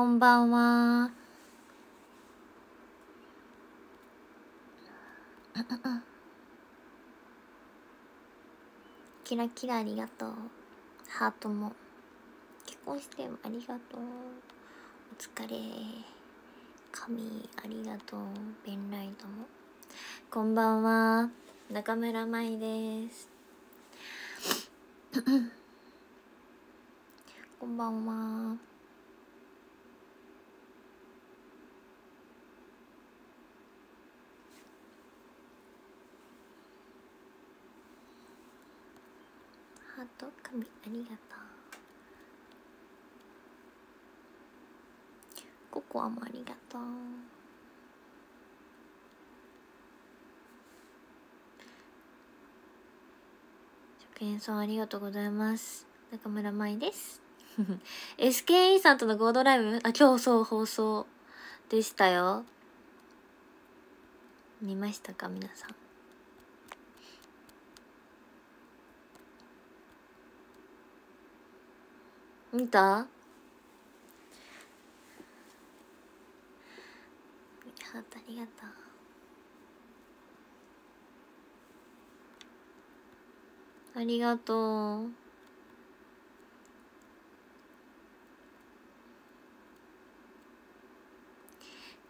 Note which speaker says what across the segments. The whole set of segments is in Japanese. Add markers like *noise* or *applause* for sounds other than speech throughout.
Speaker 1: こんばんは。*coughs* キラキラありがとう。ハートも。結婚してもありがとう。お疲れ。神ありがとう。ペンライトも。こんばんは。中村舞です。*coughs* こんばんは。ハート神ありがとう。ココアもありがとう。食塩さんありがとう。ございます。中村舞です *laughs* SKE さんとの合同ライブ？あ今日そう放送でしたよ。見ましたか？皆さん。見た？ハートありがとう。ありがとう。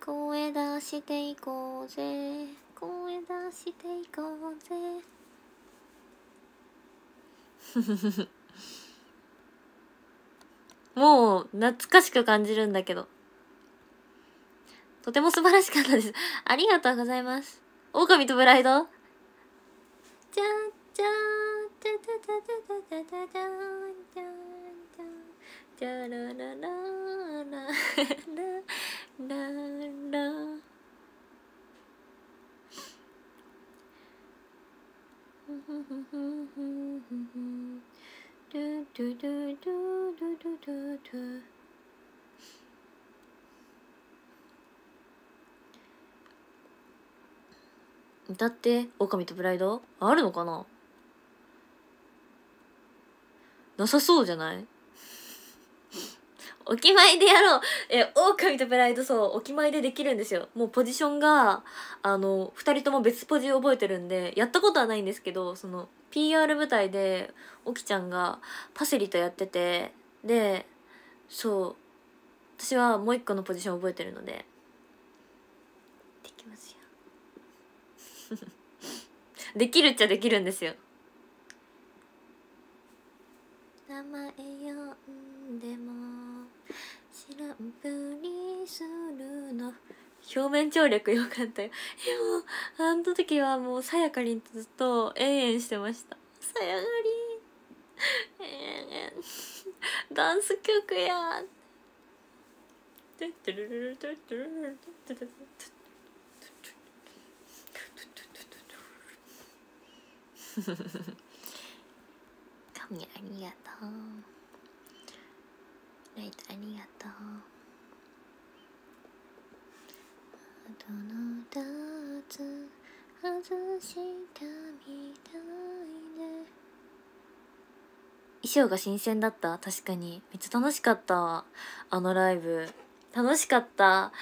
Speaker 1: 声出していこうぜ。声出していこうぜ *laughs* もう懐かしく感じるんだけど。とても素晴らしかったです。ありがとうございます。狼とブライド？じゃんじゃん。じゃじゃじゃじゃじゃじゃじゃんじゃんじゃんじゃらららららららドゥドゥドゥドゥドゥドゥドゥ歌って「狼とプライド」あるのかな？なさそうじゃない？お決まりでやろう。え狼とプライドそう。お決まりでできるんですよ。もうポジションがあの2人とも別ポジを覚えてるんでやったことはないんですけどその PR 舞台でおきちゃんがパセリとやっててでそう。私はもう一個のポジション覚えてるので。できますよ。できるっちゃできるんですよ。名前呼んでも知らんぷりするの。表面張力良かったよ。でもあの時はもうさやかりんとずっと延々してました。さやかり。んえー、ダンス曲や *laughs* 神ありがとう。ライトありがとう。どのダーツ外したみたいね衣装が新鮮だった？確かに。めっちゃ楽しかった。あのライブ。楽しかった。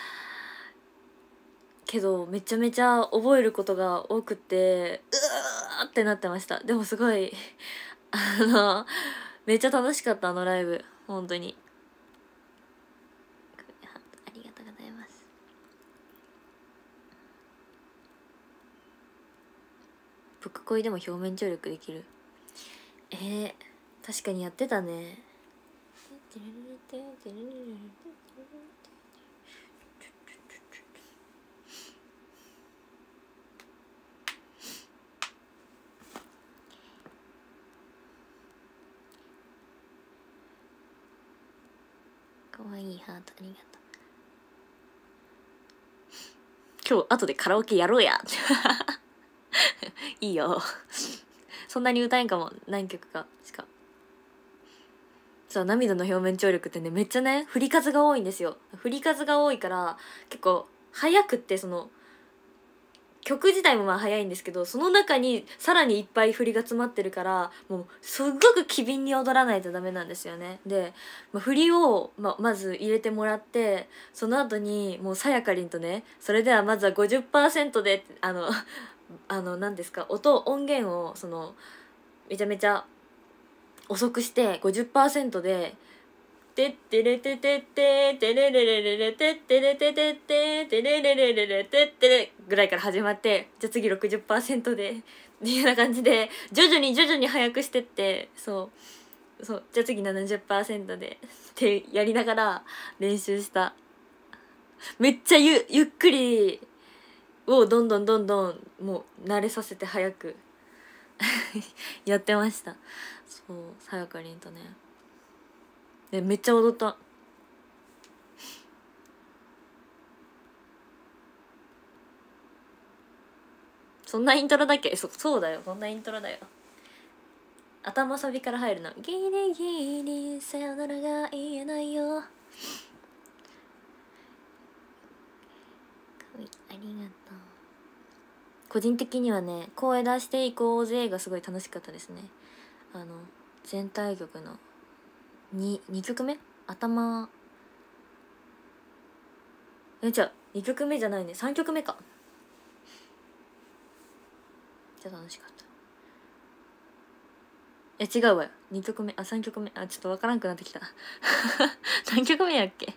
Speaker 1: けどめちゃめちゃ覚えることが多くてうわーってなってました。でもすごい *laughs* あのめっちゃ楽しかったあのライブ。本当に。ありがとうございます。僕恋でも表面張力できる。えー、確かにやってたねかわいいハートありがとう。今日後でカラオケやろうや。*laughs* いいよ。そんなに歌えんかも。何曲か。しか。そう涙の表面張力ってねめっちゃね振り数が多いんですよ。振り数が多いから結構早くってその曲自体もまあ早いんですけどその中にさらにいっぱい振りが詰まってるからもうすっごく機敏に踊らないとダメなんですよね。で、まあ、振りを、ままず入れてもらってその後にもうさやかりんとねそれではまずは50%であの *laughs* あの何ですか音音源をそのめちゃめちゃ遅くして50%で「てってれててっててれれれれれてってれててっててれれれれれてって」ぐらいから始まってじゃあ次60%でっていうような感じで徐々に徐々に速くしてってそうそうじゃあ次70%でってやりながら練習しためっちゃゆゆっくりをどんどんどんどんもう慣れさせて早くやってましたそうさやかりんとねでめっちゃ踊った。そんなイントロだっけ？そそうだよ。そんなイントロだよ。頭サビから入るの。ギリギリさよならが言えないよ。ありがとう。個人的にはね声出していこうぜがすごい楽しかったですね。あの全体曲の 2, 2曲目？頭。えじゃあ2曲目じゃないね。3曲目か。じゃ楽しかった。え違うわよ。2曲目あ3曲目。あちょっとわからんくなってきた。*laughs* 何曲目やっけ？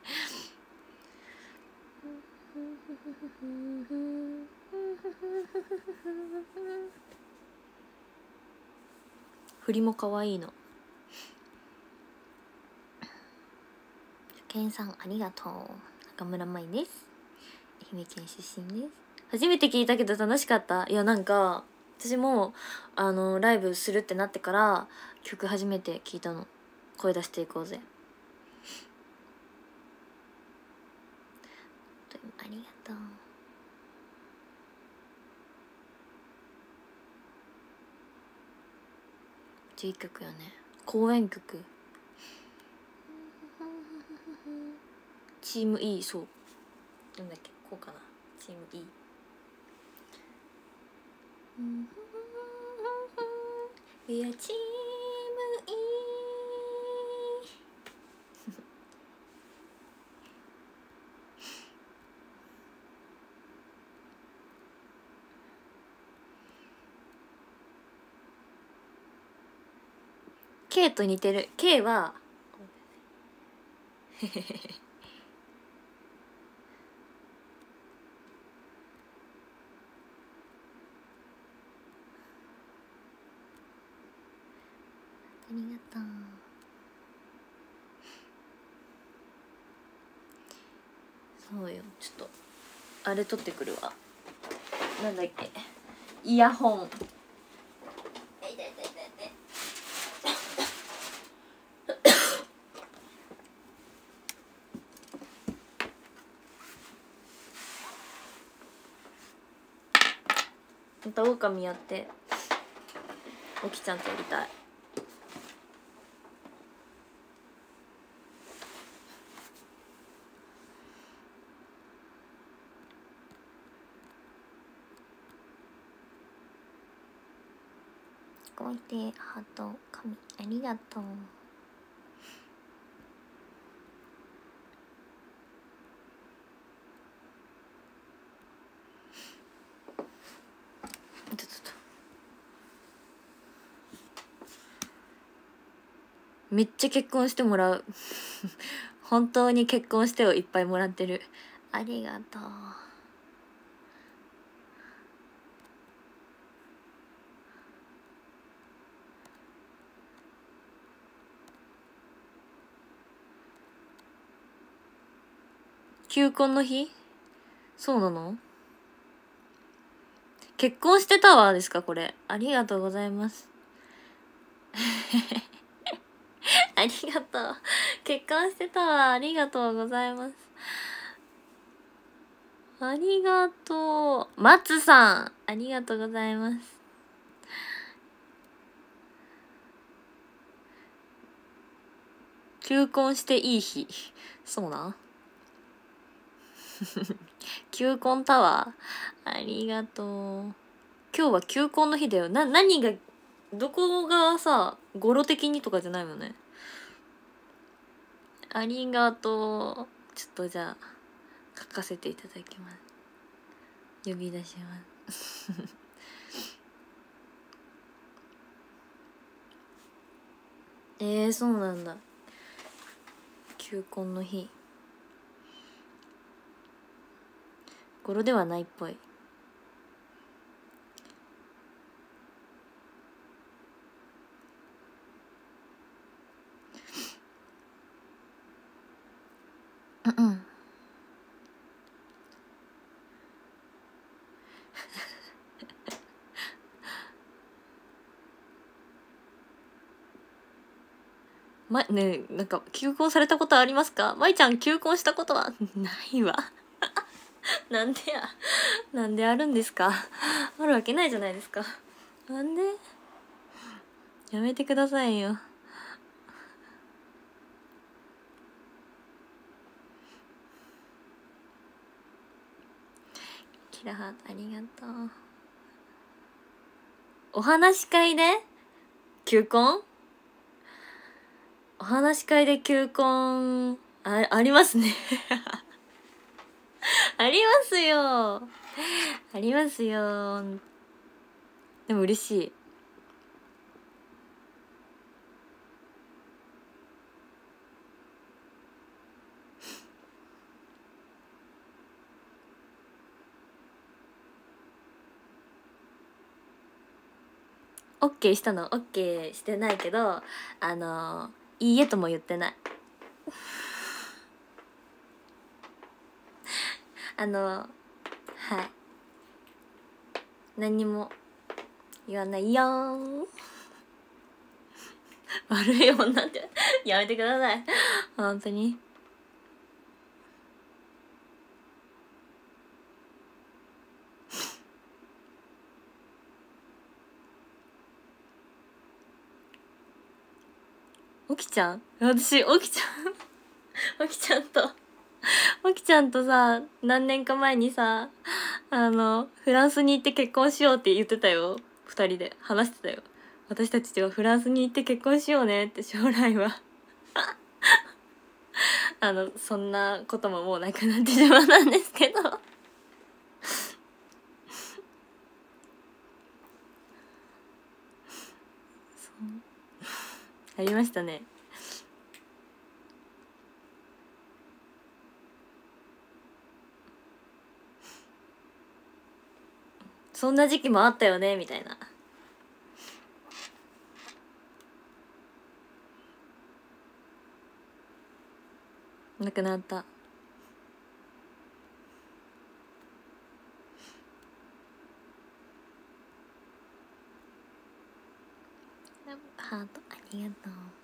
Speaker 1: 振りも可愛いの。けんさんありがとう。中村舞です。愛媛県出身です。初めて聞いたけど楽しかった。いやなんか私もあのライブするってなってから曲初めて聞いたの。声出していこうぜ。ありがとう。11曲よね。公演曲。チーム E そう。なんだっけこうかな。チーム E *laughs* いやチーム E ケイと似てる。K は *laughs* りがとうそうよ。ちょっとあれ取ってくるわ。なんだっけ。イヤホン。また狼やって。おきちゃんとやりたい。聞こえてハート神ありがとう。めっちゃ結婚してもらう。*laughs* 本当に結婚してをいっぱいもらってる。ありがとう。求婚の日？そうなの？結婚してたわですかこれ。ありがとうございます。*laughs* ありがとう。結婚してたわ。ありがとうございます。ありがとう。松さん。ありがとうございます。求婚していい日。そうな *laughs* 球根タワー。ありがとう。今日は球根の日だよ。な何がどこがさ語呂的にとかじゃないもんね。ありがとう。ちょっとじゃあ書かせていただきます。呼び出します。*laughs* えー、そうなんだ。球根の日。語呂ではないっぽい。うんうん。*laughs* ま、ねなんか、求婚されたことありますか？まいちゃん求婚したことは？*laughs* ないわ。*laughs* なんでや。なんであるんですか？あるわけないじゃないですか。なんで？やめてくださいよ。キラハートありがとう。お話し会で？求婚？お話し会で求婚あありますね *laughs* *laughs* ありますよ。ありますよ。でも嬉しい。オッケーしたのオッケーしてないけどあのいいえとも言ってない。あのはい。何も言わないよ。ー *laughs* 悪い女って。やめてください。本当に。起きちゃん私起きちゃん *laughs* 起きちゃんと。*laughs* 起きちゃんとさ何年か前にさあのフランスに行って結婚しようって言ってたよ。二人で。話してたよ。私たちはフランスに行って結婚しようねって将来は。*laughs* あのそんなことももうなくなってしまったんですけど。*laughs* ありましたね。そんな時期もあったよねみたいな。なくなった。ハートありがとう。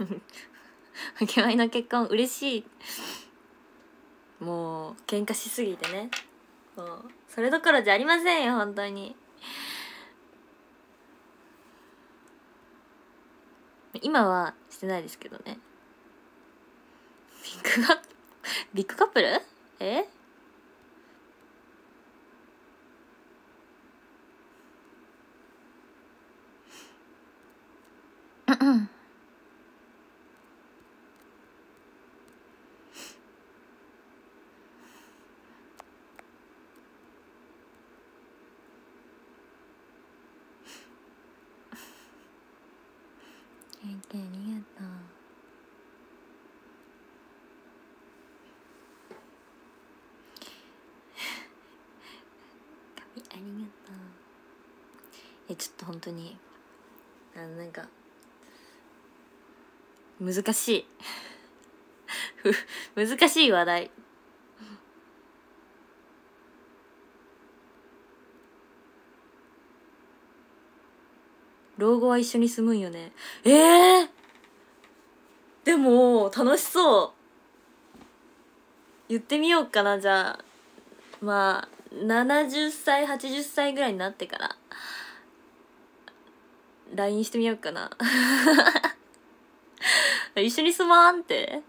Speaker 1: お見いの結婚嬉しい。もう喧嘩しすぎてね。もうそれどころじゃありませんよ本当に。今はしてないですけどね。ビッグカビッグカップル？え？うん。*laughs* ありがとう髪ありがとうえちょっと本当にあのなんか難しい。*laughs* 難しい話題。老後は一緒に住むんよね。ええー、でも楽しそう。言ってみようかなじゃあ。まあ70歳80歳ぐらいになってから。LINE してみようかな。*laughs* 一緒に住まんって。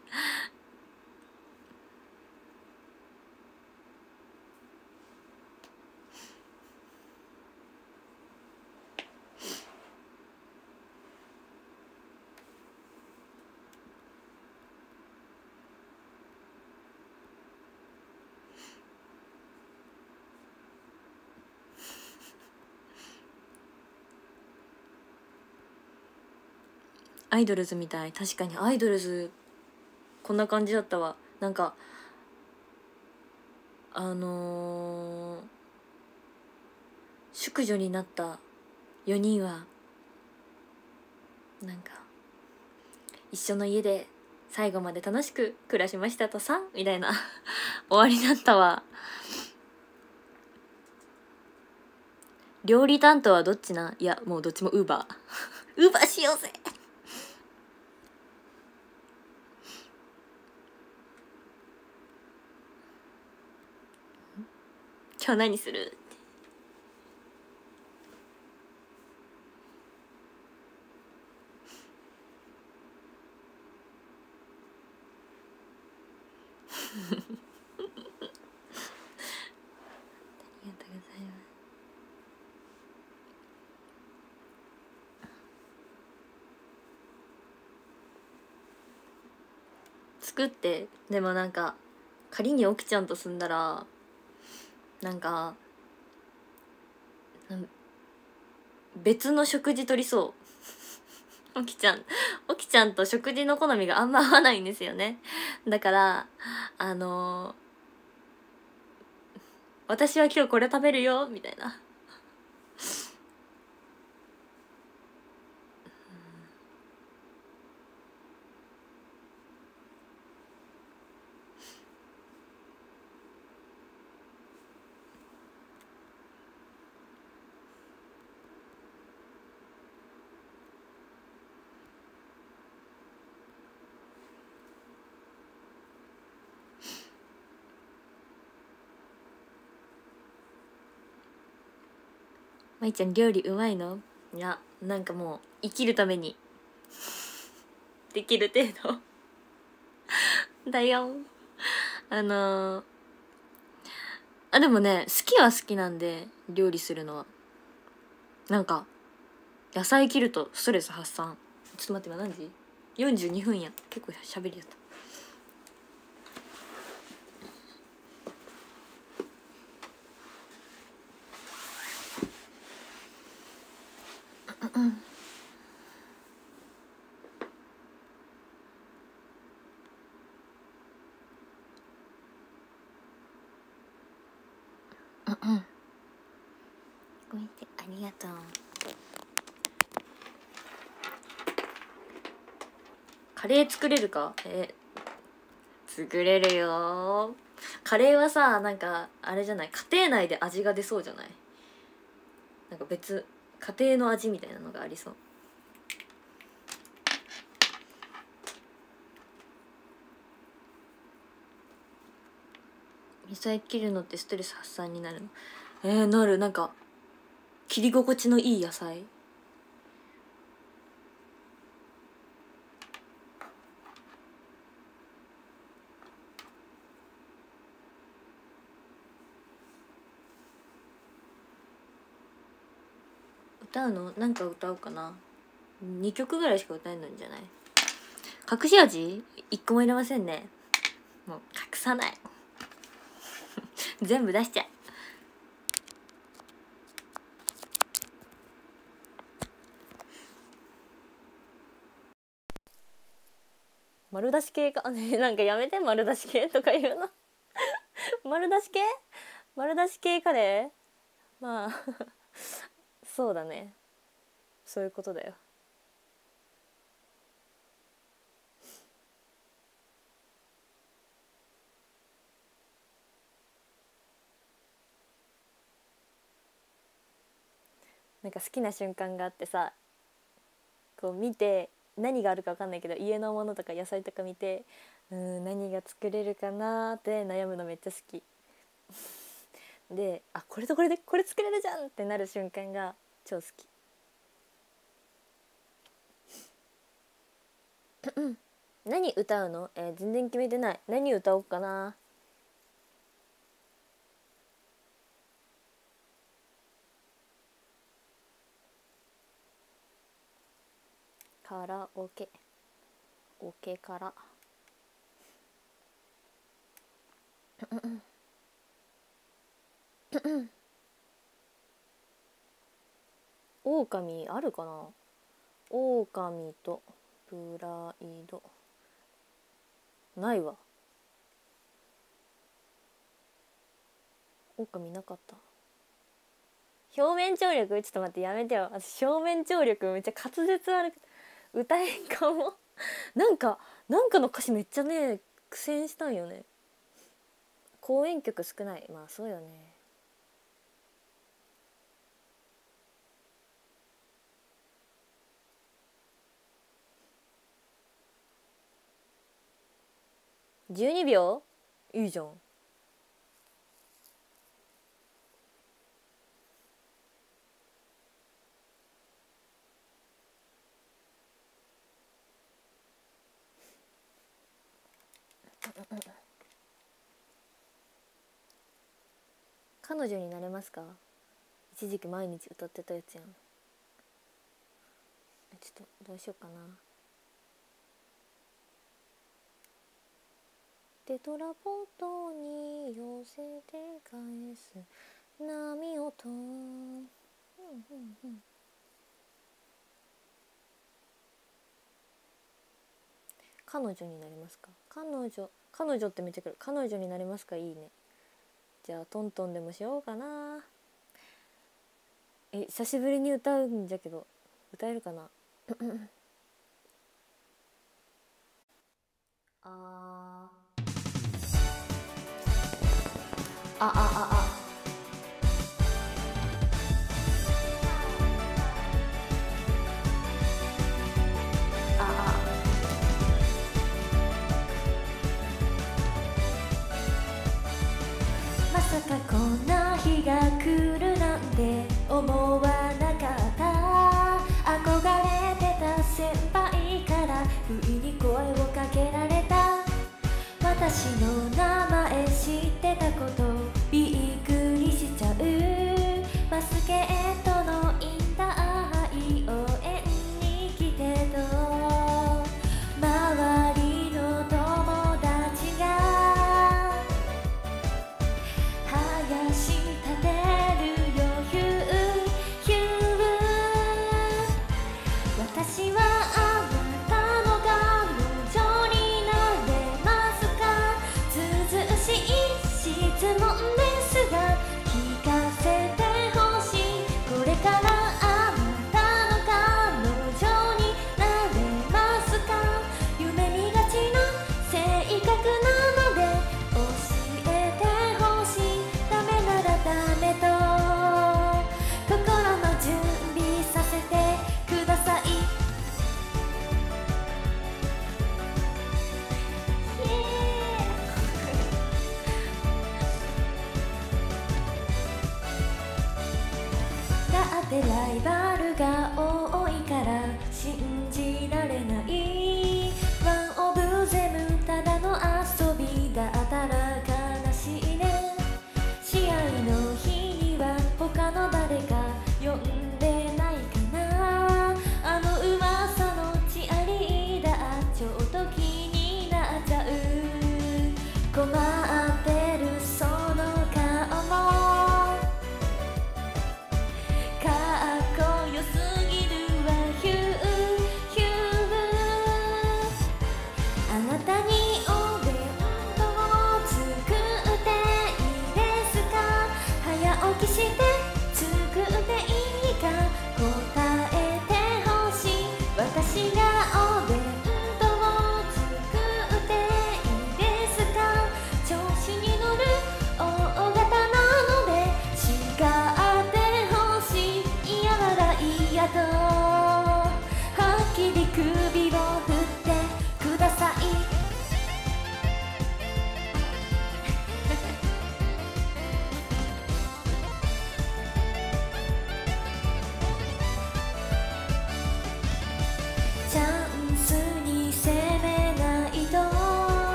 Speaker 1: アイドルズみたい。確かにアイドルズこんな感じだったわ。なんかあのー、淑女になった4人はなんか一緒の家で最後まで楽しく暮らしましたとさみたいな *laughs* 終わりだったわ。料理担当はどっちないやもうどっちもウーバー。*laughs* ウーバーしようぜ。今日何する？*laughs* ありがとうございます。作ってでもなんか仮に起きちゃんと住んだらなんか別の食事とりそう。*laughs* おきちゃん。おきちゃんと食事の好みがあんま合わないんですよね。だからあのー、私は今日これ食べるよみたいな。いちゃん料理うまいの？いやなんかもう生きるために。*laughs* できる程度。*laughs* だよ。あのー、あでもね好きは好きなんで料理するのは。なんか野菜切るとストレス発散。ちょっと待って今何時 ?42 分や。結構喋りやったごめんてありがとうカレー作れるか？え作れるよ。カレーはさなんかあれじゃない？家庭内で味が出そうじゃない？なんか別家庭の味みたいなのがありそう。野菜切るのってストレス発散になるの？えー、なる。なんか切り心地のいい野菜。歌うの？なんか歌おうかな。2曲ぐらいしか歌えないんじゃない？隠し味？1個も入れませんね。もう隠さない。*laughs* 全部出しちゃう。丸出し系か？ね *laughs* なんかやめて。丸出し系とか言うの？*laughs* 丸出し系？丸出し系カレーまあ。そうだね。そういうことだよ。なんか好きな瞬間があってさこう見て何があるか分かんないけど家のものとか野菜とか見てうん何が作れるかなって悩むのめっちゃ好き。であこれとこれでこれ作れるじゃんってなる瞬間が超好き。何歌うの、えー、全然決めてない。何歌おうかな？カラオケ。オケから。Mm-mm. オオカミあるかな？オオカミとプライド。ないわ。オオカミなかった。表面張力？ちょっと待ってやめてよ。私表面張力めっちゃ滑舌悪く歌えんかも。*laughs* なんかなんかの歌詞めっちゃね苦戦したんよね。公演曲少ない。まあそうよね。12秒。いいじゃん彼女になれますか？一時期毎日歌ってたやつやん。ちょっとどうしようかな。テトラポットに寄せて返す波音、うんうんうん、彼女になりますか？彼女彼女ってめっちゃくる。彼女になれますか？いいね。じゃあトントンでもしようかな。え久しぶりに歌うんじゃけど歌えるかな？あああああ。まさかこんな日が来るなんて思わなかった。憧れてた先輩から不意に声をかけられた。私の名前知ってたことけっと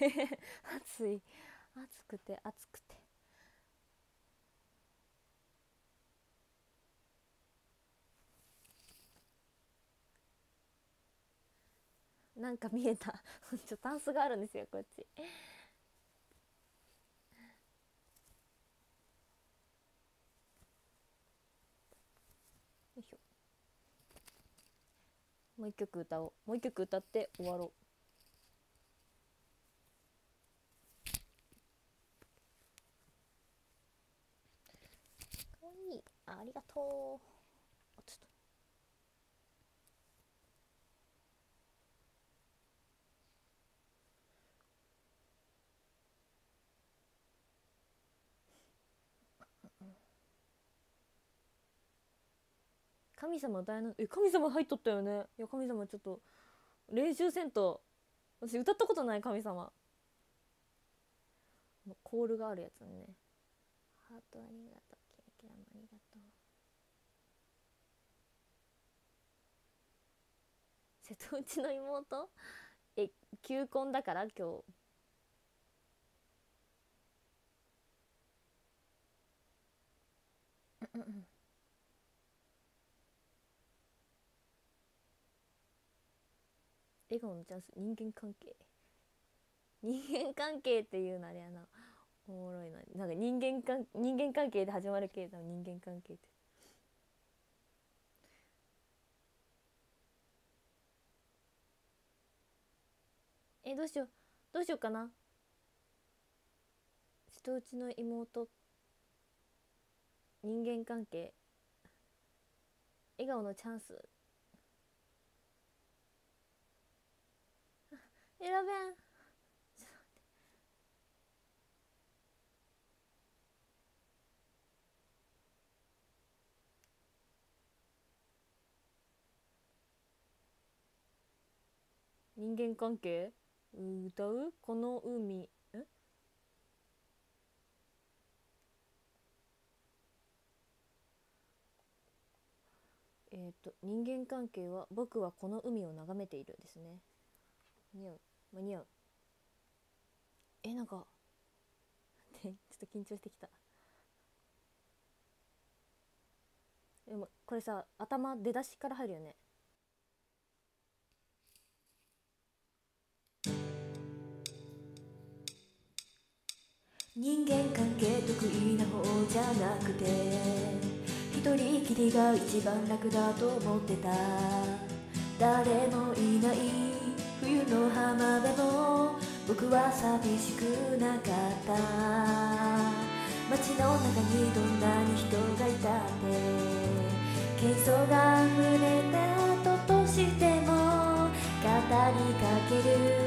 Speaker 1: *laughs*
Speaker 2: 暑い。暑くて暑くて。なんか見えた。*laughs* ちょタンスがあるんですよこっち。よいしょ。もう一曲歌おう。もう一曲歌って終わろうかわいいあありがとう。あちょっと。神様歌えなえ神様入っとったよね。いや神様ちょっと練習せんと私歌ったことない神様。コールがあるやつね。ハートありがとうキラキラもありがとう瀬戸内の妹？え求婚だから？今日。笑顔のチャンス人間関係。人間関係っていうのあれやな。おもろいな。なんか人間関人間関係で始まる系だ人間関係って。えどうしよう。どうしようかな。瀬戸内の妹。人間関係。笑顔のチャンス。*laughs* 選べん。*laughs* 人間関係？歌う？この海？え？えっ、と人間関係は僕はこの海を眺めているですね。間に合う。間に合う。えなんか *laughs* ちょっと緊張してきた。でもこれさ頭出だしから入るよね。
Speaker 1: 人間関係得意な方じゃなくて一人きりが一番楽だと思ってた。誰もいない冬の浜辺も僕は寂しくなかった。街の中にどんなに人がいたって喧騒が溢れたととしても語りかける。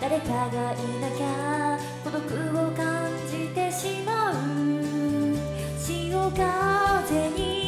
Speaker 1: 誰かがいなきゃ孤独を感じてしまう。潮風に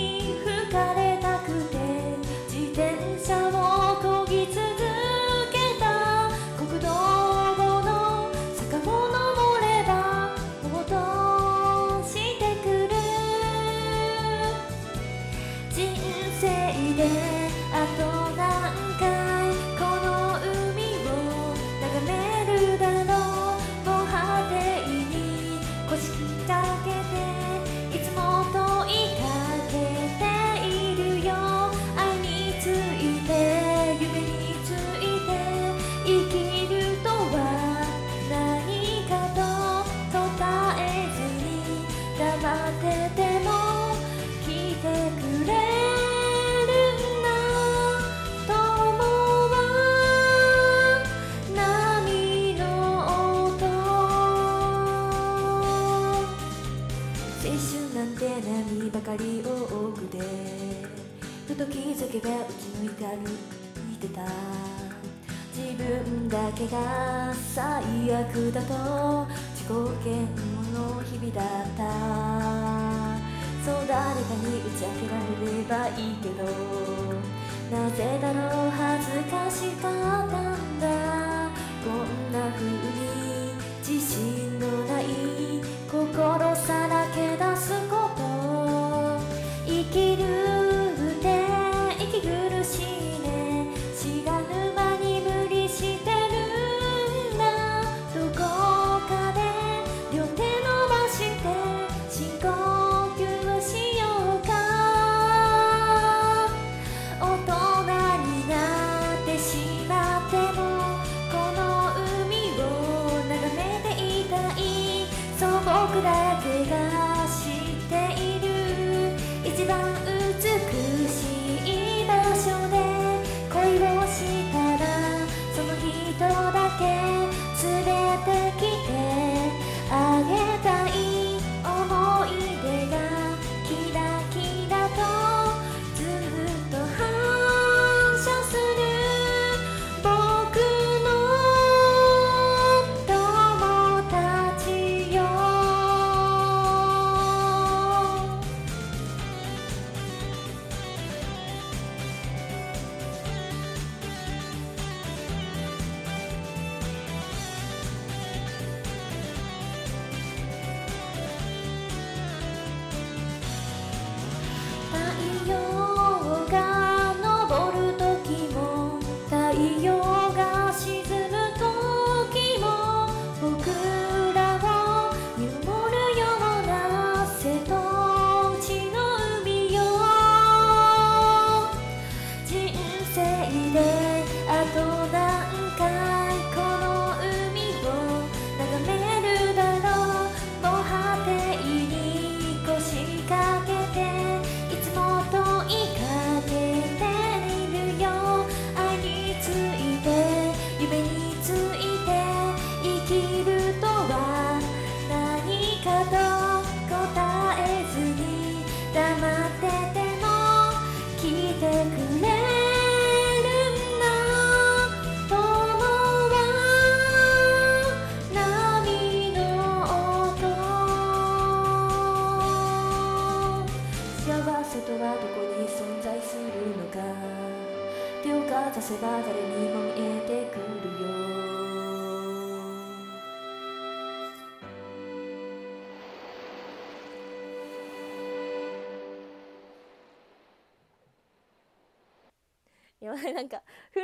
Speaker 1: ち明けられればいいけどなぜだろう恥ずかしかったんだ。こんな風に自信のない心さら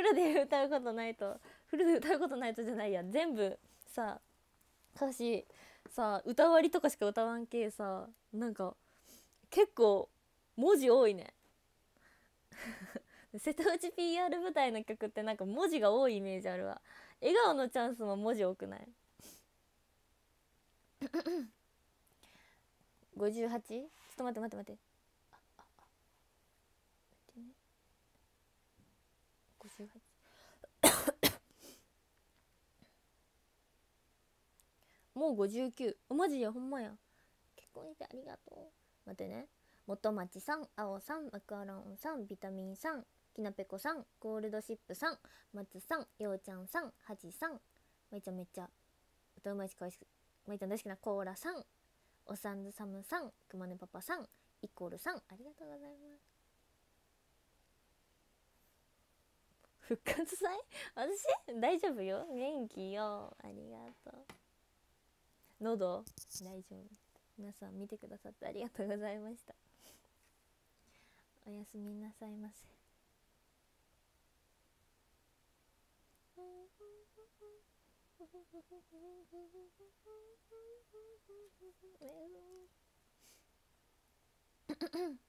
Speaker 2: ルで歌うことないとフルで歌うことないとじゃないや。全部さ歌詞さ歌割りとかしか歌わんけさなんか結構文字多いね。*laughs* 瀬戸内 PR 舞台の曲ってなんか文字が多いイメージあるわ。笑顔のチャンスも文字多くない？58? ちょっと待って待って待ってあああ待ってね58 *coughs* もう59おマジやほんまや。結婚してありがとう。待ってね。元町さん青さんマカロンさんビタミンさんきなぺこさんゴールドシップさん松さんようちゃんさんはじさん。めちゃめちゃ。歌うまいしかわいしくめちゃん大好きなコーラさんおさんずさむさんくまねパパさんイコールさん。ありがとうございます。復活祭？私？大丈夫よ。元気よ。ありがとう。喉？大丈夫。皆さん見てくださってありがとうございました。おやすみなさいませ。*coughs* *coughs*